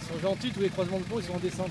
Ils sont gentils, tous les croisements de peau, ils sont en descente.